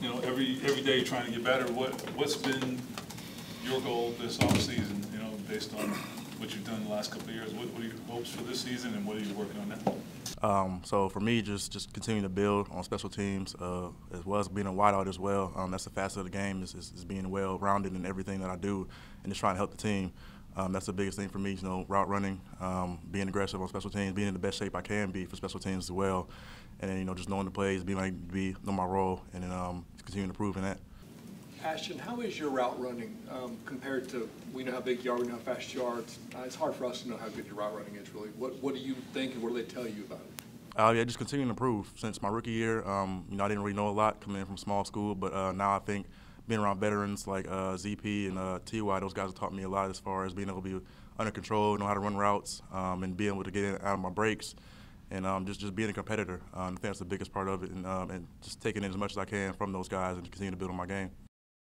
you know, every, every day trying to get better. What, what's been your goal this offseason, you know, based on what you've done the last couple of years? What, what are your hopes for this season and what are you working on now? Um, so for me, just just continuing to build on special teams, uh, as well as being a wideout as well. Um, that's the facet of the game is, is, is being well rounded in everything that I do, and just trying to help the team. Um, that's the biggest thing for me, you know, route running, um, being aggressive on special teams, being in the best shape I can be for special teams as well, and then you know just knowing the plays, being like be know my role, and then um, continuing to prove in that. Ashton, how is your route running um, compared to, we know how big you are, we know how fast you are. It's, uh, it's hard for us to know how good your route running is really. What, what do you think and what do they tell you about it? Uh, yeah, just continuing to improve. Since my rookie year, um, you know, I didn't really know a lot coming in from small school, but uh, now I think being around veterans like uh, ZP and uh, TY, those guys have taught me a lot as far as being able to be under control, know how to run routes, um, and being able to get in out of my breaks, and um, just just being a competitor. Um, I think that's the biggest part of it, and, um, and just taking in as much as I can from those guys and continue to build on my game.